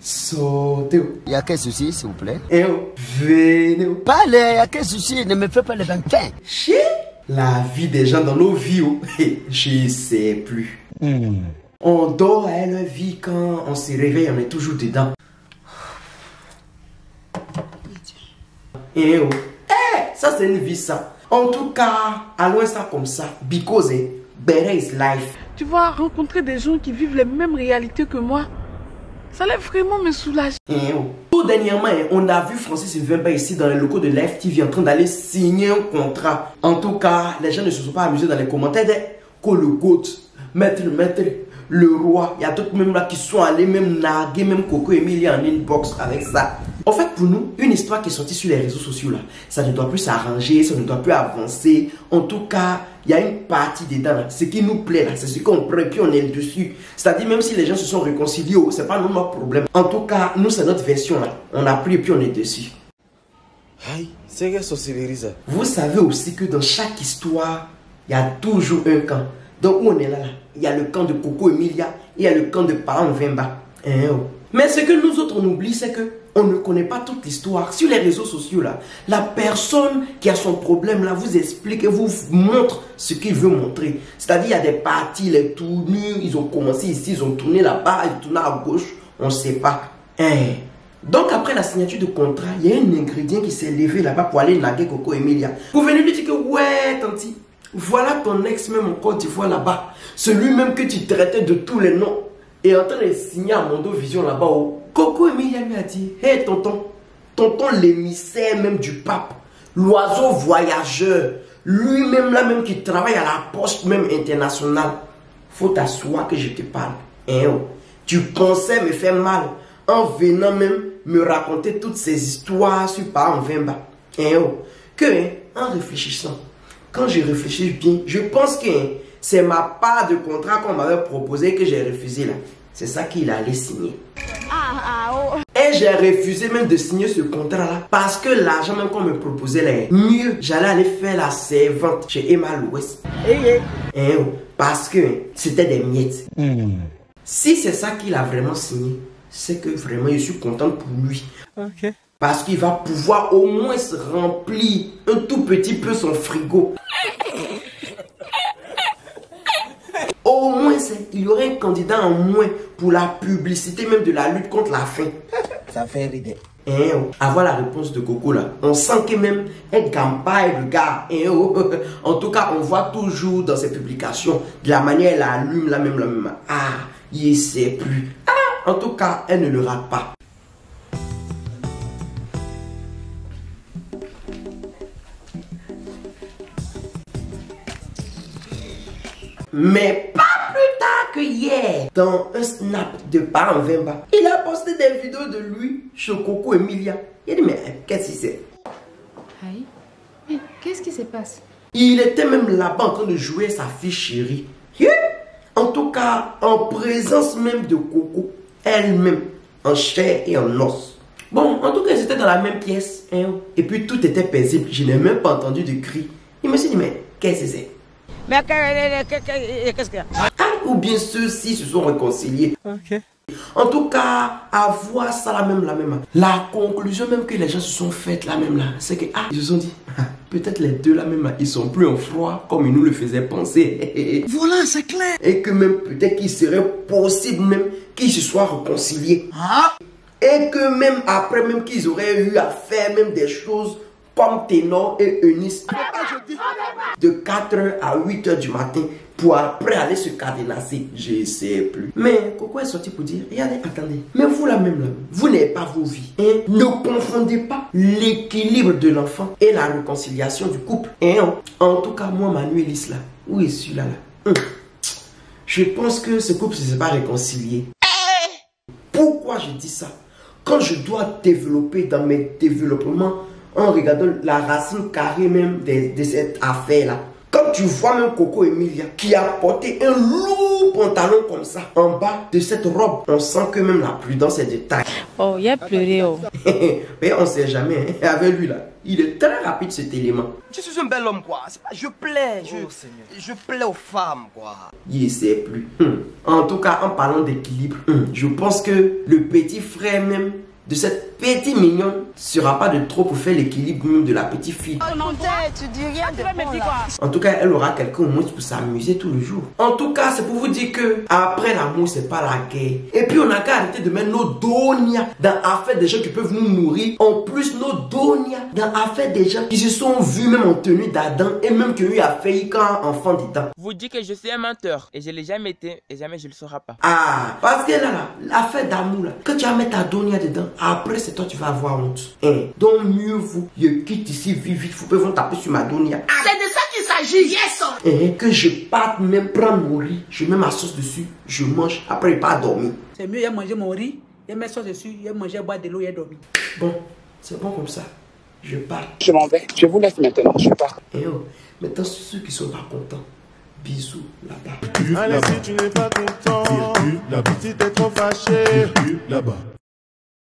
Sautez. Il y a quel souci, s'il vous plaît Et oh, venez. Parlez, il y a quel souci Ne me fais pas le vampin. Chier. La vie des gens dans nos vies, oh, je sais plus. On dort à leur vie quand on se réveille, on est toujours dedans. Et oh, eh, ça c'est une vie ça. En tout cas, allons ça comme ça. Because eh, better is life. Tu vois, rencontrer des gens qui vivent les mêmes réalités que moi, ça allait vraiment me soulager. Oh. Tout dernièrement, eh, on a vu Francis Vemba ici dans les locaux de Live TV en train d'aller signer un contrat. En tout cas, les gens ne se sont pas amusés dans les commentaires. que le GOAT, maître, maître, le roi, il y a d'autres même là qui sont allés même narguer même Coco Emilia en inbox avec ça. En fait, pour nous, une histoire qui est sortie sur les réseaux sociaux là, ça ne doit plus s'arranger, ça ne doit plus avancer. En tout cas, il y a une partie dedans là, ce qui nous plaît là, c'est ce qu'on prend et puis on est dessus. C'est-à-dire même si les gens se sont réconciliés, oh, c'est pas nous notre problème. En tout cas, nous c'est notre version là, on a pris et puis on est dessus. Aïe, c'est quelle sorcellerie ça Vous savez aussi que dans chaque histoire, il y a toujours un camp. Donc où on est là, là, il y a le camp de Coco Emilia et il y a le camp de Parent Vemba. Hein, oh. Mais ce que nous autres on oublie, c'est que on ne connaît pas toute l'histoire. Sur les réseaux sociaux, là, la personne qui a son problème, là, vous explique et vous montre ce qu'il veut montrer. C'est-à-dire, il y a des parties, les tournures, ils ont commencé ici, ils ont tourné là-bas, ils tourné à gauche, on ne sait pas. Hein. Donc après la signature de contrat, il y a un ingrédient qui s'est levé là-bas pour aller naguer Coco Emilia. Vous venez lui dire que ouais, tanti, voilà ton ex même en Côte d'Ivoire là-bas. Celui même que tu traitais de tous les noms est en train de signer à Mondo Vision là-bas. Oh. Coco Emilia lui a dit, hé tonton, tonton l'émissaire même du pape, l'oiseau voyageur, lui-même là même qui travaille à la poste même internationale. Faut t'asseoir que je te parle. Hein, oh. Tu pensais me faire mal en venant même me raconter toutes ces histoires sur Parent Vemba. Hein, oh. Que, hein, en réfléchissant, quand je réfléchis bien, je pense que hein, c'est ma part de contrat qu'on m'avait proposé que j'ai refusé là. C'est ça qu'il allait signer. Et j'ai refusé même de signer ce contrat-là parce que l'argent même qu'on me proposait là, mieux, j'allais aller faire la servante chez Emma Louis. Hein, oh, parce que c'était des miettes. Si c'est ça qu'il a vraiment signé, c'est que vraiment je suis content pour lui. Parce qu'il va pouvoir au moins se remplir un tout petit peu son frigo. Au moins, c'est- il y aurait un candidat en moins pour la publicité même de la lutte contre la faim. Ça fait rire. Hein, oh. Avoir la réponse de Coco là, on sent que même elle gampaille le gars. Hein, oh. En tout cas, on voit toujours dans ses publications de la manière elle allume la même la même. Ah, il sait plus. Ah, en tout cas, elle ne le rate pas. Mais pas que hier, dans un snap de Parent Vemba, il a posté des vidéos de lui chez Coco Emilia. Il a dit, mais qu'est-ce que c'est Aïe. Mais qu'est-ce qui se passe? Il était même là-bas en train de jouer sa fille chérie. Yeah. En tout cas, en présence même de Coco, elle-même, en chair et en os. Bon, en tout cas, ils étaient dans la même pièce. hein. Et puis tout était paisible. Je n'ai même pas entendu de cris. Il me suis dit, mais qu'est-ce que c'est? Mais qu'est-ce qu'il y a? Ah, ou bien ceux-ci se sont réconciliés. En tout cas, à voir ça là même, la même. La conclusion même que les gens se sont faites là même là, c'est que, ah, ils se sont dit, ah, peut-être les deux là même ils sont plus en froid comme ils nous le faisaient penser. Voilà, c'est clair. Et que même peut-être qu'il serait possible même qu'ils se soient réconciliés. Et que même après même qu'ils auraient eu à faire même des choses comme Ténor et Eunice. De 4h à 8h du matin pour après aller se cadenasser. Je sais plus. Mais Coco est sorti pour dire, regardez, attendez. Mais vous là même vous n'avez pas vos vies. hein. Ne confondez pas l'équilibre de l'enfant et la réconciliation du couple. hein. En tout cas, moi, Manuelis là, où est celui-là là? Hum. Je pense que ce couple ne s'est pas réconcilié. Pourquoi je dis ça? Quand je dois développer dans mes développements en regardant la racine carrée même de, de cette affaire-là. Quand tu vois même Coco Emilia qui a porté un lourd pantalon comme ça en bas de cette robe, on sent que même la prudence est de taille. Oh, il a pleuré, oh. Mais on sait jamais, hein. avec lui là, il est très rapide cet élément. Je suis un bel homme, quoi. Pas- Je plais, je, je plais aux femmes, quoi. Il ne sait plus. Hum. En tout cas, en parlant d'équilibre, hum, je pense que le petit frère même de cette petite mignonne sera pas de trop pour faire l'équilibre même de la petite fille. tu dis rien de bon, là. En tout cas, elle aura quelqu'un au moins pour s'amuser tout le jour. En tout cas, c'est pour vous dire que après l'amour, c'est pas la guerre. Et puis, on a qu'à arrêter de mettre nos donia dans affaire des gens qui peuvent nous nourrir. En plus, nos donia dans affaire des gens qui se sont vus même en tenue d'Adam et même qui ont eu à faillir quand enfant d'Adam. Vous dites que je suis un menteur et je l'ai jamais été et jamais je le serai pas. Ah, parce que là, là, l'affaire d'amour, là, quand tu vas mettre ta donia dedans, après, c'est toi, tu vas avoir honte. Hein? Donc, mieux vous, je quitte ici, vite, vite, vous pouvez vous taper sur ma donia. C'est de ça qu'il s'agit, yes Hein, que je parte même prendre mon riz, je mets ma sauce dessus, je mange, après il part dormir. C'est mieux, il a mangé mon riz, il a mis sauce dessus, il a mangé, boire de l'eau, il a dormi. Bon, c'est bon comme ça. Je pars. Je m'en vais. Je vous laisse maintenant. Je pars. Et oh, maintenant ceux qui sont pas contents, bisous là-bas. Allez, si tu n'es pas content, la petite est trop fâchée. Là-bas.